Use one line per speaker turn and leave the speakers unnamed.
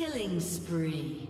Killing spree.